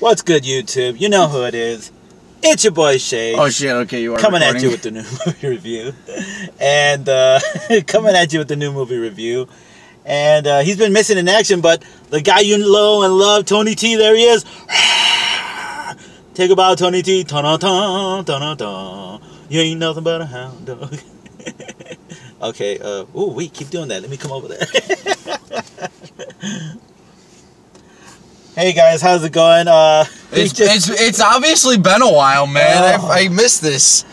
What's good, YouTube? You know who it is. It's your boy Shay. Oh shit! Okay, you are coming recording. at you with the new movie review, and uh, coming at you with the new movie review. And uh, he's been missing in action, but the guy you know and love, Tony T, there he is. Take a bow, Tony T. Ta ta ta ta. You ain't nothing but a hound dog. okay. Uh, oh, wait, keep doing that. Let me come over there. Hey guys, how's it going? Uh, It's, just- it's it's obviously been a while, man. Oh. I, I missed this.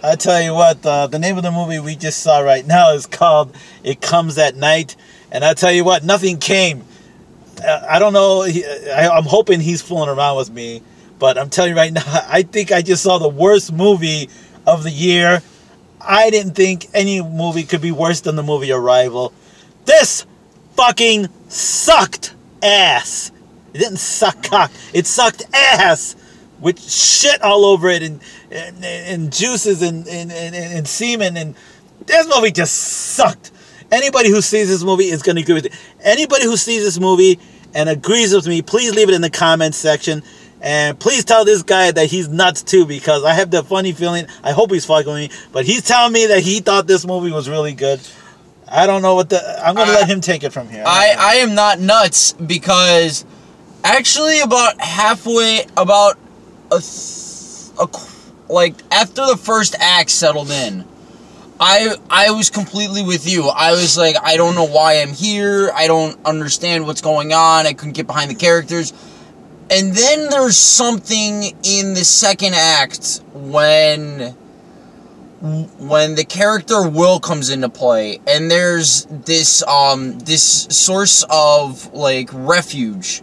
I tell you what, uh, the name of the movie we just saw right now is called "It Comes at Night," and I tell you what, nothing came. Uh, I don't know. He, I, I'm hoping he's fooling around with me, but I'm telling you right now, I think I just saw the worst movie of the year. I didn't think any movie could be worse than the movie Arrival. This fucking sucked ass. It didn't suck cock. It sucked ass with shit all over it and and, and juices and, and, and, and semen and this movie just sucked. Anybody who sees this movie is going to agree with it. Anybody who sees this movie and agrees with me, please leave it in the comments section. And please tell this guy that he's nuts too, because I have the funny feeling. I hope he's fucking with me, but he's telling me that he thought this movie was really good. I don't know what the. I'm gonna I- let him take it from here. I I am not nuts because actually about halfway about a, a like after the first act settled in. I I was completely with you. I was like, I don't know why I'm here. I don't understand what's going on. I couldn't get behind the characters. And then there's something in the second act when when the character Will comes into play and there's this um this source of like refuge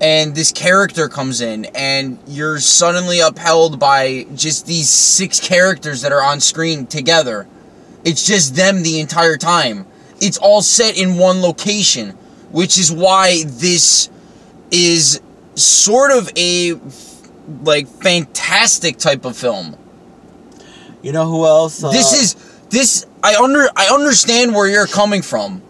and this character comes in and you're suddenly upheld by just these six characters that are on screen together. It's just them the entire time. It's all set in one location, which is why this is sort of a like fantastic type of film. you know who else? Uh, This is this I under I understand where you're coming from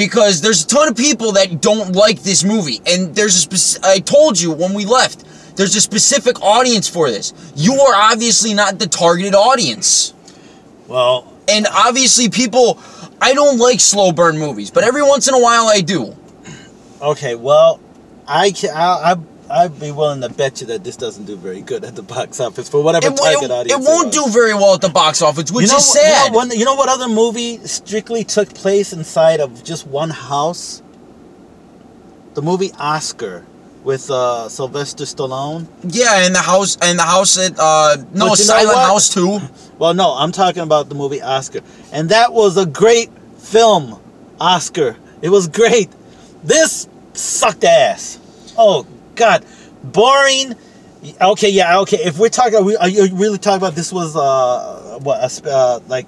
because there's a ton of people that don't like this movie and there's a I told you when we left there's a specific audience for this. You are obviously not the targeted audience. well. And obviously people I don't like slow burn movies, but every once in a while I do. Okay, well, I can, I, I I'd be willing to bet you that this doesn't do very good at the box office for whatever It, target it, audience. it won't do very well at the box office, which you know, is sad. You know, one- you know what other movie strictly took place inside of just one house? The movie Oscar with uh, Sylvester Stallone. yeah, and the house and the house at uh no But you know Silent? House 2. Well, no, I'm talking about the movie Oscar, and that was a great film. Oscar, it was great. This sucked ass. Oh God, boring. Okay, yeah, okay. If we're talking, are, we, are you really talking about this was uh what a sp- uh, like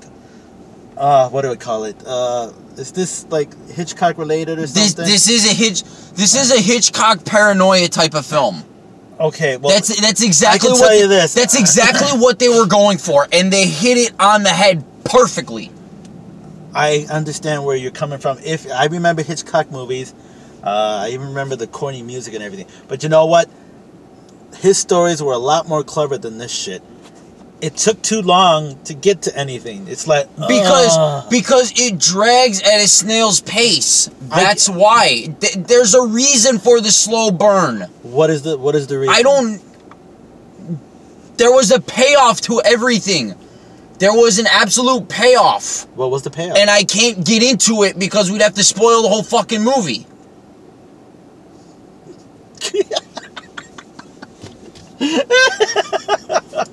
uh what do we call it? Uh, is this like Hitchcock related or This something? this is a Hitch this is a Hitchcock paranoia type of film. okay, well, That's that's exactly I can what tell you they- this. That's exactly what they were going for, and they hit it on the head perfectly. I understand where you're coming from. If I remember Hitchcock movies, uh, I even remember the corny music and everything. But you know what? His stories were a lot more clever than this shit. It took too long to get to anything. It's like Because ugh. because it drags at a snail's pace. I- That's why. Th- there's a reason for the slow burn. what is the what is the reason? I don't. There was a payoff to everything. There was an absolute payoff. What was the payoff? And I can't get into it because we'd have to spoil the whole fucking movie.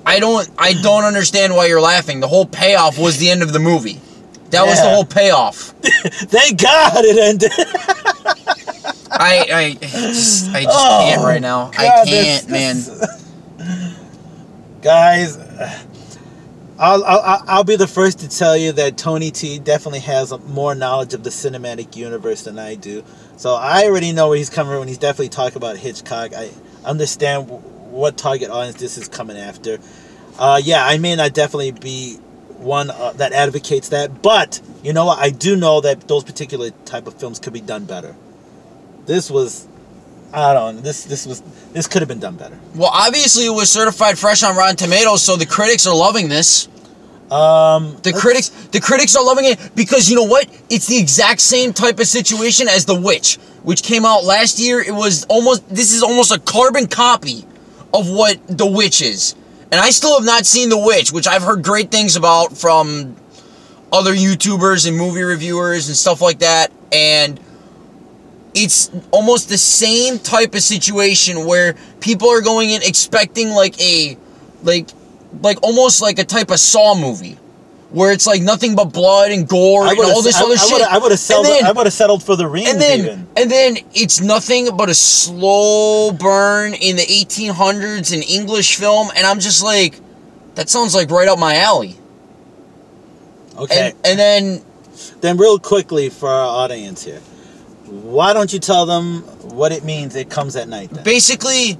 I don't I don't understand why you're laughing. The whole payoff was the end of the movie. That was the whole payoff. Thank God it ended. I I just I just Oh, can't right now. I can't, this- man. this- Guys, I'll, I'll I'll be the first to tell you that Tony T definitely has more knowledge of the cinematic universe than I do. So I already know where he's coming from when he's definitely talking about Hitchcock. I understand what target audience this is coming after. Uh, yeah, I may not definitely be one uh, that advocates that, but you know what? I do know that those particular type of films could be done better. This was I don't know. This this was this could have been done better. Well, obviously it was certified fresh on Rotten Tomatoes, so the critics are loving this. Um, The critics, the critics are loving it because you know what? It's the exact same type of situation as The Witch, which came out last year. It was almost this is almost a carbon copy of what The Witch is, and I still have not seen The Witch, which I've heard great things about from other YouTubers and movie reviewers and stuff like that, and it's almost the same type of situation where people are going in expecting like a like like almost like a type of Saw movie. Where it's like nothing but blood and gore and all this I- other I shit. I would have settled. Then- I would have settled for the rings and then even. and then it's nothing but a slow burn in the 1800s in English film, and I'm just like, that sounds like right up my alley. Okay. And and then then real quickly for our audience here, why don't you tell them what it means? It comes at night. Then? basically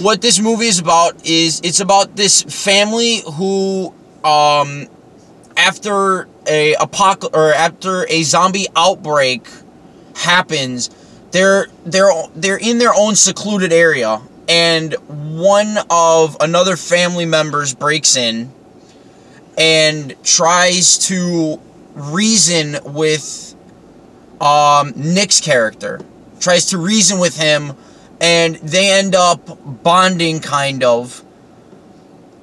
what this movie is about is it's about this family who um after a apoc or after a zombie outbreak happens they're they're they're in their own secluded area and one of another family members breaks in and tries to reason with um, Nick's character. Tries to reason with him, and they end up bonding, kind of.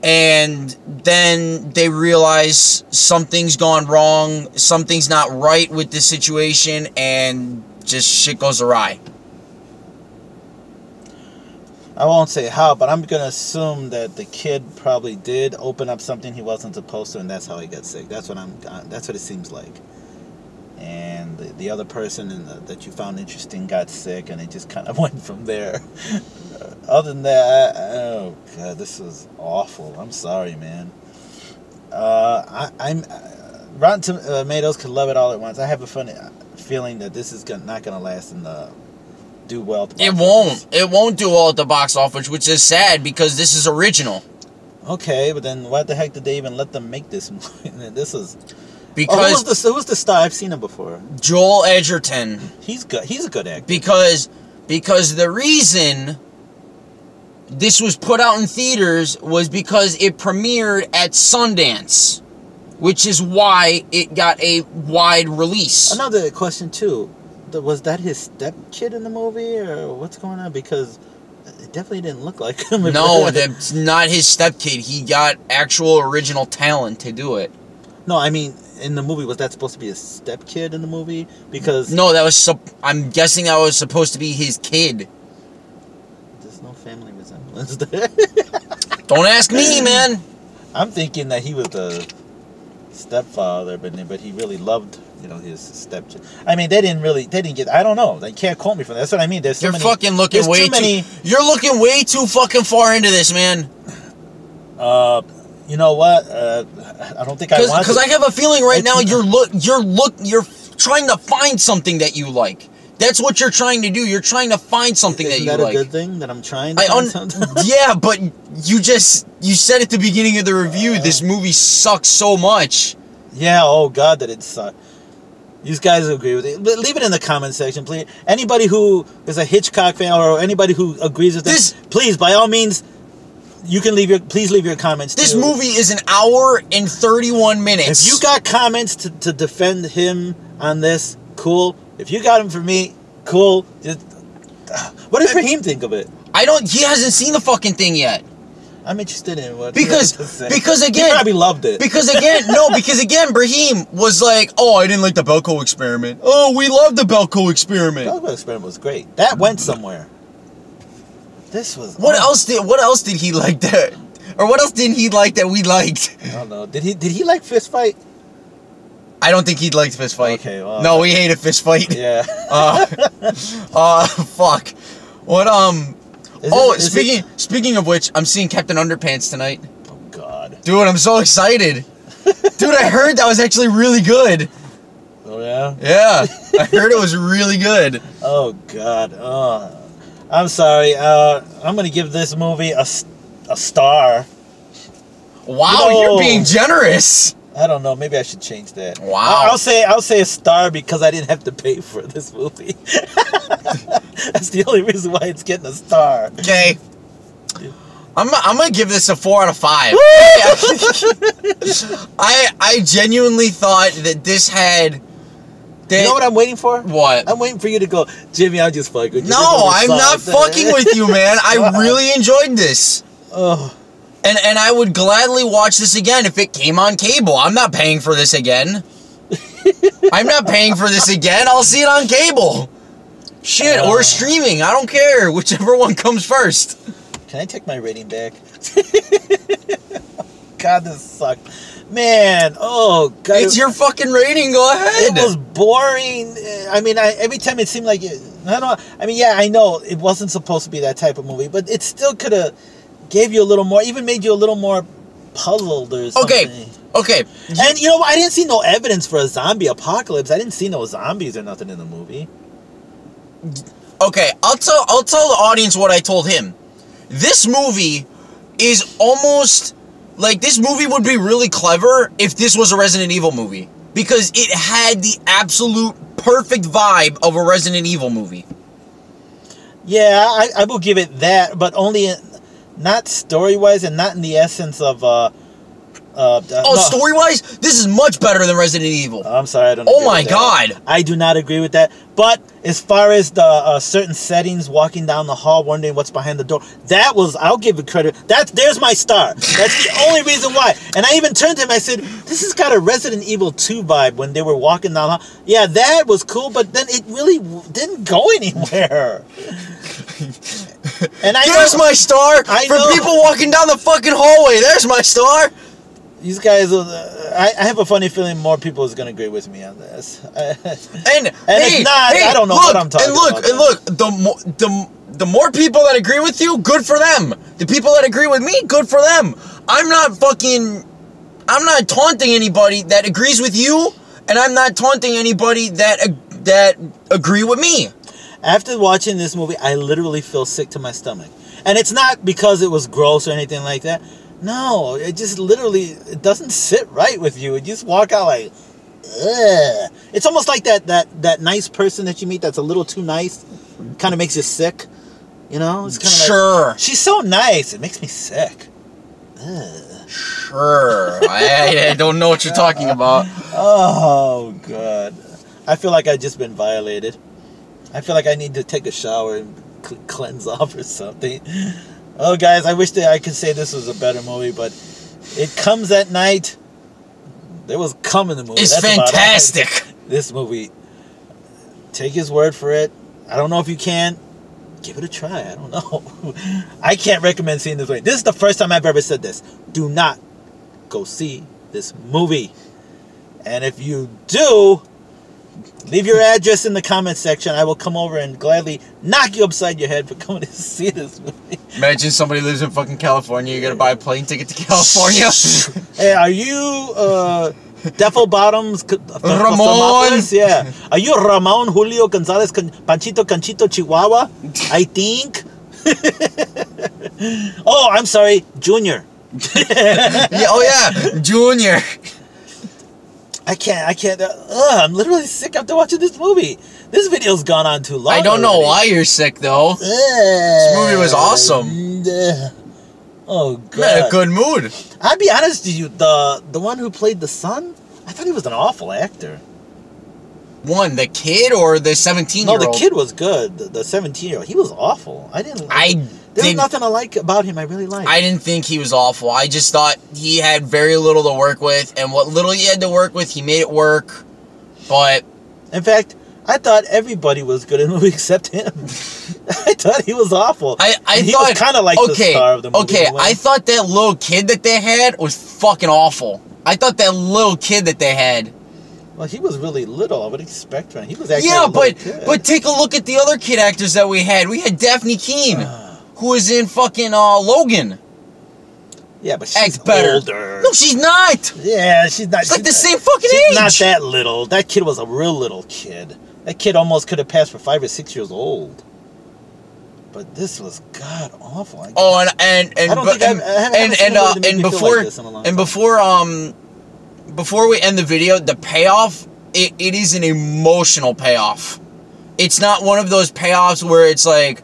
And then they realize something's gone wrong, something's not right with the situation, and just shit goes awry. I won't say how, but I'm gonna assume that the kid probably did open up something he wasn't supposed to, and that's how he got sick. That's what I'm. uh, That's what it seems like. The, the other person in the, that you found interesting got sick, and it just kind of went from there. Other than that, I, oh god, this is awful. I'm sorry, man. Uh, I, I'm uh, Rotten uh, Tomatoes could love it all at once. I have a funny uh, feeling that this is gonna, not gonna last in the do well. the It won't. office. It won't do well at the box office, which is sad because this is original. Okay, but then why the heck did they even let them make this movie? this is oh, Because who's the the star? I've seen him before. Joel Edgerton He's good. He's a good actor. because because the reason this was put out in theaters was because it premiered at Sundance, which is why it got a wide release. Another question too. Was that his step kid in the movie, or what's going on? Because it definitely didn't look like him. No, that's not his stepkid. He got actual original talent to do it. no. I mean, in the movie, was that supposed to be a step kid in the movie? Because No, that was sup- I'm guessing that was supposed to be his kid. there's no family resemblance there. Don't ask me, man. I'm thinking that he was the stepfather, but but he really loved you know his step. I mean, they didn't really they didn't get. I don't know. They can't quote me for that. That's what I mean. There's so You're many, fucking looking way too many. You're looking way too fucking far into this, man. Uh, you know what? Uh, I don't think I want. Because. I have a feeling right It's- now you're look you're look you're trying to find something that you like. That's what you're trying to do. You're trying to find something Isn't that you that a like. good thing that I'm trying to I find something? yeah, but you just you said at the beginning of the review this movie sucks so much. yeah. Oh God, that it sucked. You guys agree with it? But leave it in the comment section, please. Anybody who is a Hitchcock fan or anybody who agrees with this, This- please, by all means, you can leave your. Please leave your comments. This too. movie is an hour and 31 minutes. If you got comments to, to defend him on this, cool. If you got them for me, cool. Just, what does Raheem think of it? I don't he hasn't seen the fucking thing yet. I'm interested in what Because- he has to say. because he again- probably loved it. Because again, no, because again, Brahim was like, "Oh, I didn't like the Belko experiment. Oh, we love the Belko experiment." Belko experiment was great. That went somewhere. This was What oh, else did What else did he like that, or what else didn't he like that we liked? I don't know. Did he did he like fist fight? I don't think he'd liked fist fight. Okay, well- no, we hated fist fight. Yeah. Uh, uh, fuck. What um? Is oh, it- speaking speaking of which, I'm seeing Captain Underpants tonight. oh God. Dude, I'm so excited. Dude, I heard that was actually really good. Oh yeah. Yeah, I heard it was really good. Oh God. Oh. I'm sorry. Uh, I'm gonna give this movie a, a star. Wow, No. you're being generous. I don't know. Maybe I should change that. Wow. I- I'll say I'll say a star because I didn't have to pay for this movie. That's the only reason why it's getting a star. Okay. I'm, I'm gonna give this a four out of five. I I genuinely thought that this had. You know what I'm waiting for? What? I'm waiting for you to go, Jimmy. I'm just fucking. with you. no, I'm not fucking with you, man. I really enjoyed this. Oh, And and I would gladly watch this again if it came on cable. I'm not paying for this again. I'm not paying for this again. I'll see it on cable. Shit, or Uh. streaming. I don't care. Whichever one comes first. can I take my rating back? God, this sucked, man. Oh God, It's your fucking rating. Go ahead. It was boring. I mean, I, every time it seemed like it, I don't. I mean, yeah, I know it wasn't supposed to be that type of movie, but it still could have gave you a little more, even made you a little more puzzled or something. Okay. Okay. And you know, what? I didn't see no evidence for a zombie apocalypse. I didn't see no zombies or nothing in the movie. Okay, I'll tell I'll tell the audience what I told him. This movie is almost like this movie would be really clever if this was a Resident Evil movie because it had the absolute perfect vibe of a Resident Evil movie. Yeah, I, I will give it that, but only in, not story wise and not in the essence of. uh uh, Oh, no. story wise, this is much better than Resident Evil. I'm sorry, I don't. Oh my that. God. I do not agree with that. But as far as the uh, certain settings, walking down the hall, wondering what's behind the door, that was I'll give it credit. That's there's my star. That's the only reason why. And I even turned to him. I said, "This has got a Resident Evil 2 vibe." When they were walking down, the hall. yeah, that was cool. But then it really w- didn't go anywhere. and I There's know- my star I for know. people walking down the fucking hallway. There's my star. These guys, uh, I, I have a funny feeling more people is gonna agree with me on this. And, if hey, not, hey, I don't know look, what I'm talking And look, about and look, the more the the more people that agree with you, good for them. The people that agree with me, good for them. I'm not fucking I'm not taunting anybody that agrees with you, and I'm not taunting anybody that ag- that agree with me. After watching this movie, I literally feel sick to my stomach. And it's not because it was gross or anything like that. No, it just literally it doesn't sit right with you. You just walk out like, ugh. It's almost like that that that nice person that you meet that's a little too nice, kind of makes you sick. You know, it's kind of Sure, like she's so nice, it makes me sick. Ugh. sure. I, I don't know what you're talking about. Oh god, I feel like I've just been violated. I feel like I need to take a shower and cleanse off or something. Oh, guys, I wish that I could say this was a better movie, but it comes at night. There was cum in the movie. It's That's fantastic. This movie. Take his word for it. I don't know if you can. Give it a try. I don't know. I can't recommend seeing this movie. This is the first time I've ever said this. Do not go see this movie. And if you do, leave your address in the comment section. I will come over and gladly knock you upside your head for coming to see this movie. Imagine somebody lives in fucking California. You gotta buy a plane ticket to California. Hey, are you uh, Defo Bottoms? Ramon. Yeah. Are you Ramon Julio Gonzalez Panchito Canchito Chihuahua? I think. oh, I'm sorry, Junior. yeah, oh yeah, Junior. I can't. I can't. Uh, ugh, I'm literally sick after watching this movie. This video's gone on too long. I don't know why you're sick though. This movie was awesome. Oh in a god. good mood. I'll be honest with you. The the one who played the son, I thought he was an awful actor. One, the kid or the 17 No, the kid was good. The- 17 year old, he was awful. I didn't. I There's nothing I like about him. I really like. I didn't think he was awful. I just thought he had very little to work with, and what little he had to work with, he made it work. But In fact, I thought everybody was good in the movie except him. I thought he was awful. I, I And he thought was kind of like okay, the star of the movie. okay. in a way. I thought that little kid that they had was fucking awful. I thought that little kid that they had. well, he was really little. I would expect him. He was actually. Yeah, but kid. but take a look at the other kid actors that we had. We had Dafne Keen, uh-huh. Who was in fucking uh, Logan. yeah, but she's Acts better. older. No, she's not. Yeah, she's not. Like she's the not- same fucking She's age. not that little. That kid was a real little kid. That kid almost could have passed for five or six years old. But this was god awful. Oh, and and and I don't think and I haven't and and, uh, and before like this in a long and before um before we end the video, the payoff it, it is an emotional payoff. It's not one of those payoffs where it's like,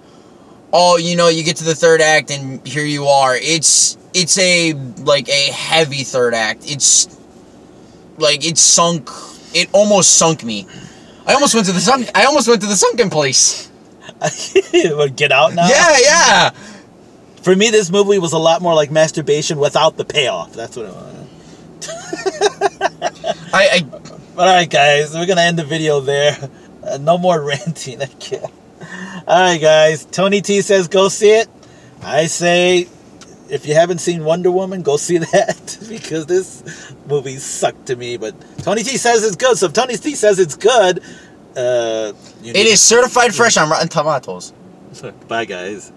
oh, you know, you get to the third act and here you are. It's it's a like a heavy third act. It's like it sunk. It almost sunk me. I almost went to the sunk. I almost went to the sunken place. Get out now. Yeah, yeah. For me, this movie was a lot more like masturbation without the payoff. That's what it was. I, I All right, guys, we're gonna end the video there. Uh, no more ranting. I can't. All right, guys. Tony T says go see it. I say, if you haven't seen Wonder Woman, go see that because this movie sucked to me. But Tony T says it's good. So if Tony T says it's good, uh, you it is certified fresh on Rotten Tomatoes. Bye, guys.